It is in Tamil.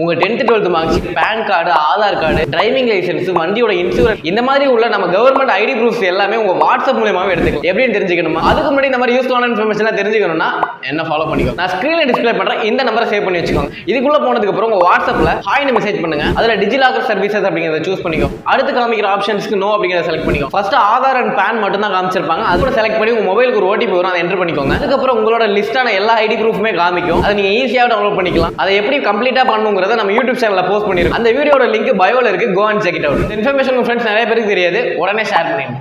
உங்க tenth twelfth marks PAN card Aadhaar card driving licence வண்டியோட இன்சூரன்ஸ் இந்த மாதிரி உள்ள நம்ம கவர்மெண்ட் ஐடி ப்ரூஃப்ஸ் எல்லாமே உங்க வாட்ஸ்அப் மூலியமாவே எடுத்துக்கலாம். எப்படின்னு தெரிஞ்சுக்கணுமா? அதுக்கு முன்னாடி இந்த மாதிரி யூஸ்ஃபுல்லான இன்ஃபர்மேஷன் தெரிஞ்சுக்கணும்னா என்ன ஃபாலோ பண்ணிக்கோ. நான் ஸ்கிரீன்ல டிஸ்ப்ளே பண்றேன் இந்த நம்பரை சேவ் பண்ணி வச்சுக்கோங்க. இதுக்குள்ள போனதுக்கு அப்புறம் உங்க வாட்ஸ்அப்ல ஹாய்னு மெசேஜ் பண்ணுங்க. அதுல டிஜிலாக்கர் சர்வீசஸ் அப்படிங்கறத சூஸ் பண்ணிக்கோ. அடுத்து காமிக்கிற ஆப்ஷன்ஸ்க்கு நோ அப்படிங்கறத செலக்ட் பண்ணிக்கோ. ஃபர்ஸ்ட் ஆதார் அண்ட் பேன் மட்டும் தான் காமிச்சிருப்பாங்க. அது கூட செலக்ட் பண்ணி உங்க மொபைலுக்கு ஒரு ஓடிபி வரும் அதை என்டர் பண்ணிக்கோங்க. அதுக்கப்புறம் உங்களோட லிஸ்டான எல்லா ஐடி ப்ரூஃப்மே காமிக்கும். அதை நீங்க ஈஸியாக டவுன்லோட் பண்ணிக்கலாம். அதை எப்படி கம்ப்ளீட்டா பண்ணுங்கிறத நம்ம யூடியூப் சேனல்ல போஸ்ட் பண்ணிருக்கோம் அந்த வீடியோட லிங்க் பயோல இருக்கு. Go and check it out information உங்க ஃப்ரெண்ட்ஸ் நிறைய பேருக்கு தெரியாது. உடனே ஷேர் பண்ணிடுங்க.